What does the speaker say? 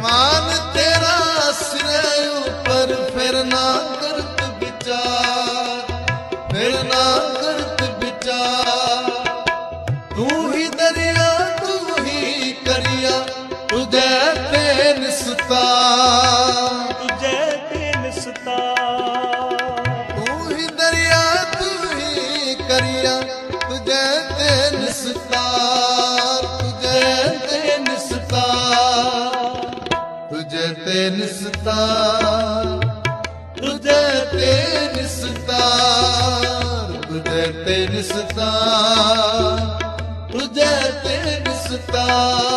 ਫਰਮਾਨ ਤੇਰਾ ਸਿਰੇ ਉੱਪਰ ਫਿਰ ਨਾ ਕਰਤ ਵਿਚਾਰ ਫਿਰ ਨਾ ਕਰਤ ਵਿਚਾਰ। ਤੂੰ ਹੀ ਦਰਿਆ ਤੂੰ ਹੀ ਕਰਿਆ ਤੁਝੇ ਤੇ ਨਿਸਤਾ ਤੁਝੇ ਤੇ ਨਿਸਤਾ ਤੂੰ ਹੀ ਦਰਿਆ ਤੂੰ ਹੀ ਕਰਿਆ ਤੁਝੇ ਤੇ ਨਿਸਤਾ ਤੇ ਨਿਸਤਾਰ ਰੁਦੇ ਤੇ ਨਿਸਤਾਰ ਰੁਦੇ ਤੇ ਨਿਸਤਾਰ ਰੁਦੇ ਤੇ ਨਿਸਤਾਰ